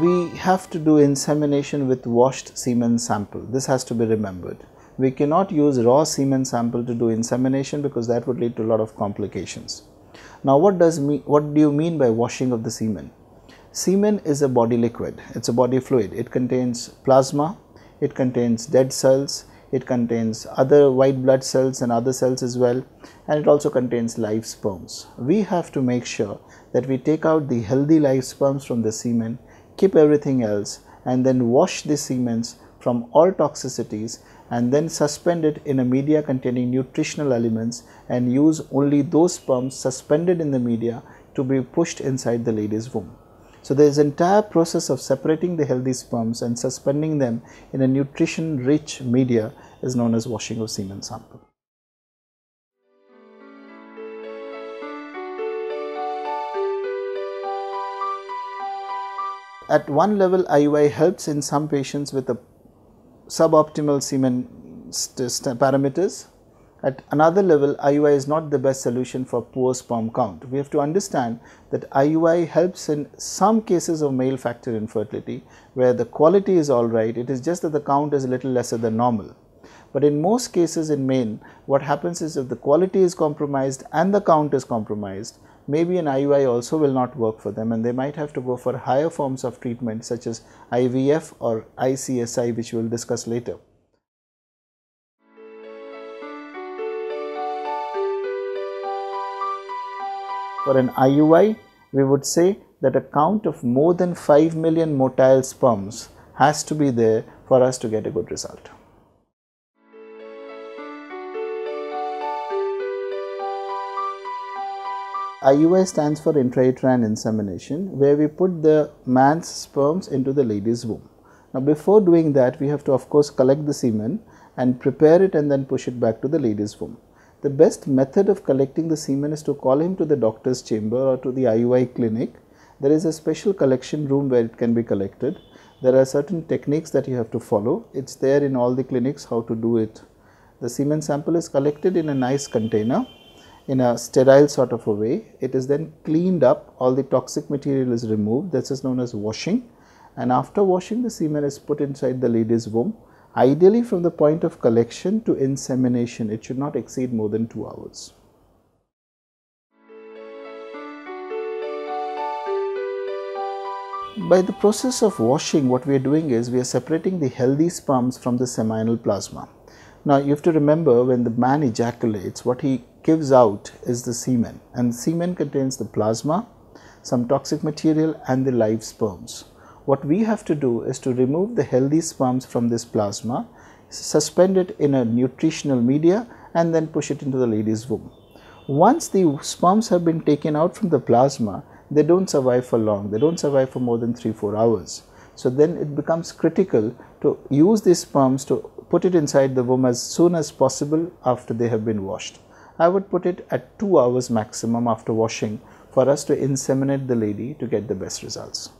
We have to do insemination with washed semen sample. This has to be remembered. We cannot use raw semen sample to do insemination because that would lead to a lot of complications. Now what does me, what do you mean by washing of the semen? Semen is a body liquid, it's a body fluid. It contains plasma, it contains dead cells, it contains other white blood cells and other cells as well and it also contains live sperms. We have to make sure that we take out the healthy live sperms from the semen keep everything else and then wash the semens from all toxicities and then suspend it in a media containing nutritional elements and use only those sperms suspended in the media to be pushed inside the lady's womb. So, there is entire process of separating the healthy sperms and suspending them in a nutrition rich media is known as washing of semen sample. At one level IUI helps in some patients with a suboptimal semen parameters. At another level IUI is not the best solution for poor sperm count. We have to understand that IUI helps in some cases of male factor infertility where the quality is alright, it is just that the count is a little lesser than normal. But in most cases in men, what happens is if the quality is compromised and the count is compromised, maybe an IUI also will not work for them and they might have to go for higher forms of treatment such as IVF or ICSI which we will discuss later. For an IUI, we would say that a count of more than 5 million motile sperms has to be there for us to get a good result. IUI stands for intrauterine insemination where we put the man's sperms into the lady's womb. Now before doing that we have to of course collect the semen and prepare it and then push it back to the lady's womb. The best method of collecting the semen is to call him to the doctor's chamber or to the IUI clinic. There is a special collection room where it can be collected. There are certain techniques that you have to follow. It's there in all the clinics how to do it. The semen sample is collected in a nice container in a sterile sort of a way. It is then cleaned up, all the toxic material is removed, this is known as washing and after washing the semen is put inside the lady's womb. Ideally from the point of collection to insemination, it should not exceed more than 2 hours. By the process of washing, what we are doing is we are separating the healthy sperms from the seminal plasma. Now, you have to remember when the man ejaculates, what he gives out is the semen and semen contains the plasma, some toxic material and the live sperms. What we have to do is to remove the healthy sperms from this plasma, suspend it in a nutritional media and then push it into the lady's womb. Once the sperms have been taken out from the plasma, they don't survive for long, they don't survive for more than 3-4 hours. So then it becomes critical to use these sperms to put it inside the womb as soon as possible after they have been washed. I would put it at 2 hours maximum after washing for us to inseminate the lady to get the best results.